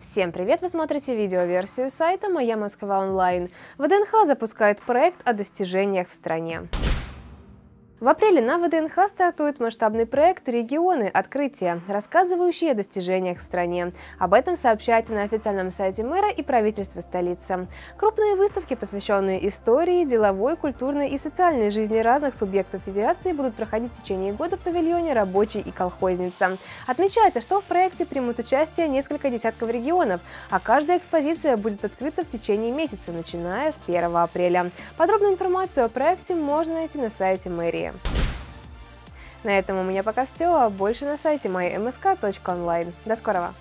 Всем привет! Вы смотрите видеоверсию сайта «Моя Москва онлайн». ВДНХ запускает проект о достижениях в стране. В апреле на ВДНХ стартует масштабный проект «Регионы. Открытия», рассказывающий о достижениях в стране. Об этом сообщается на официальном сайте мэра и правительства столицы. Крупные выставки, посвященные истории, деловой, культурной и социальной жизни разных субъектов Федерации, будут проходить в течение года в павильоне «Рабочий» и «Колхозница». Отмечается, что в проекте примут участие несколько десятков регионов, а каждая экспозиция будет открыта в течение месяца, начиная с 1 апреля. Подробную информацию о проекте можно найти на сайте мэрии. На этом у меня пока все, а больше на сайте mymsk.online. До скорого!